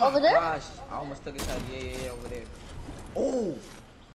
Over there? Gosh, I almost took a shot. Yeah, yeah, yeah, over there. Oh,